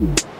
you